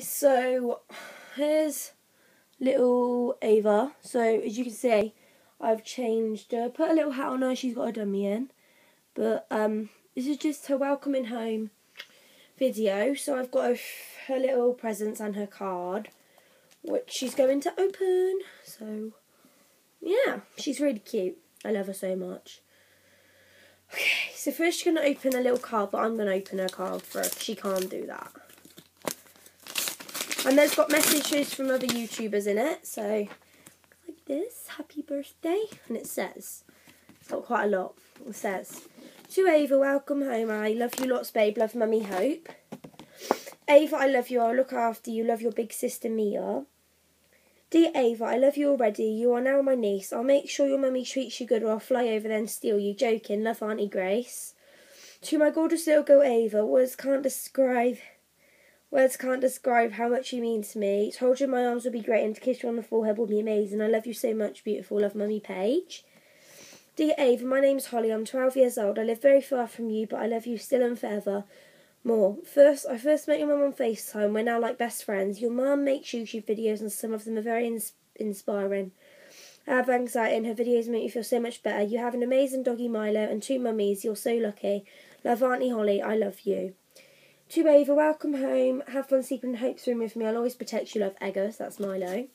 so here's little Ava. So as you can see, I've changed her, put a little hat on her, she's got a dummy in. But um, this is just her welcoming home video. So I've got her, her little presents and her card, which she's going to open. So yeah, she's really cute. I love her so much. Okay, so first she's going to open a little card, but I'm going to open her card for her. She can't do that. And there's got messages from other YouTubers in it. So, like this, happy birthday. And it says, it's got quite a lot. It says, to Ava, welcome home. I love you lots, babe. Love Mummy Hope. Ava, I love you. I'll look after you. Love your big sister Mia. Dear Ava, I love you already. You are now my niece. I'll make sure your mummy treats you good or I'll fly over there and steal you. Joking. Love Auntie Grace. To my gorgeous little girl Ava, words can't describe words can't describe how much you mean to me. Told you my arms would be great and to kiss you on the forehead would be amazing. I love you so much, beautiful. Love Mummy Paige. Dear Ava, my name's Holly. I'm 12 years old. I live very far from you, but I love you still and forever more. First, I first met your mum on FaceTime. We're now like best friends. Your mum makes YouTube videos, and some of them are very ins- inspiring. I have anxiety, and her videos make me feel so much better. You have an amazing doggy Milo and two mummies. You're so lucky. Love Auntie Holly. I love you. To Ava, welcome home. Have fun sleeping in Hope's room with me. I'll always protect you. Love Eggers. That's Milo.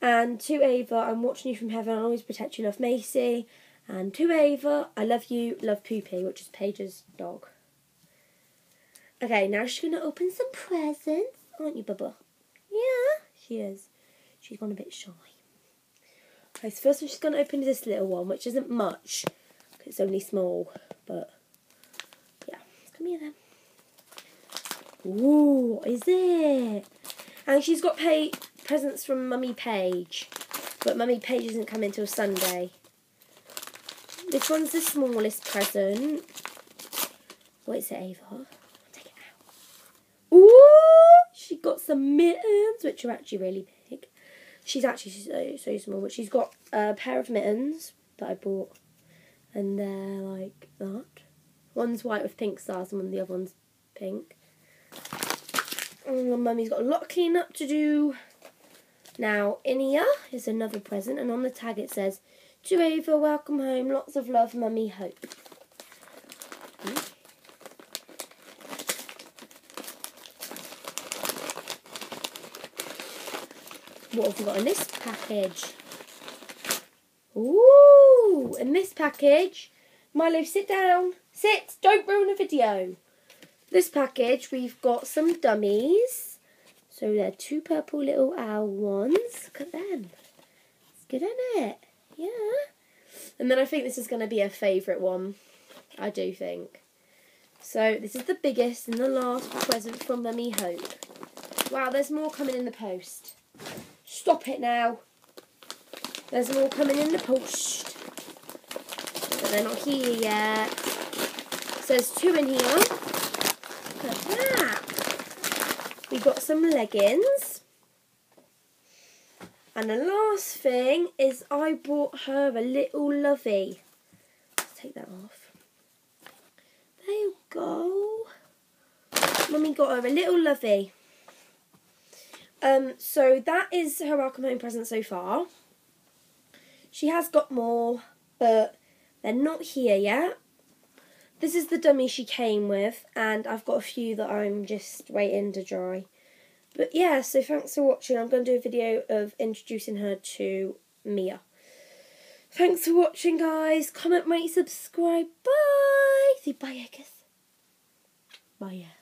And to Ava, I'm watching you from heaven. I'll always protect you. Love Macy. And to Ava, I love you. Love Poopy, which is Paige's dog. Okay, now she's going to open some presents, aren't you, Bubba? Yeah, she is. She's gone a bit shy. Okay, so first she's going to open this little one, which isn't much. It's only small, but yeah. Come here then. Ooh, what is it? And she's got pay presents from Mummy Paige, but Mummy Paige isn't coming until Sunday. This one's the smallest present. What is it, Ava? Ooh, she got some mittens, which are actually really big. She's actually so, so small, but she's got a pair of mittens that I bought, and they're like that. One's white with pink stars, and one the other one's pink. Mummy's got a lot of cleaning up to do. Now, in here is another present, and on the tag it says, To Ava, welcome home, lots of love, Mummy Hope. What have we got in this package? Ooh, in this package, Milo, sit down. Sit, don't ruin the video. This package, we've got some dummies. So they're two purple little owl ones. Look at them. It's good, isn't it? Yeah. And then I think this is going to be a favourite one. I do think. So this is the biggest and the last present from Mummy Hope. Wow, there's more coming in the post. Stop it now. There's more coming in the post. But they're not here yet. So there's two in here. At that. We got some leggings. And the last thing is I bought her a little lovey. Let's take that off. There you go. Mummy got her a little lovey. Um, so that is her welcome home present so far. She has got more, but they're not here yet. This is the dummy she came with, and I've got a few that I'm just waiting to dry. But yeah, so thanks for watching. I'm going to do a video of introducing her to Mia. Thanks for watching, guys. Comment, rate, subscribe. Bye. Say bye, I guess. Bye, yeah.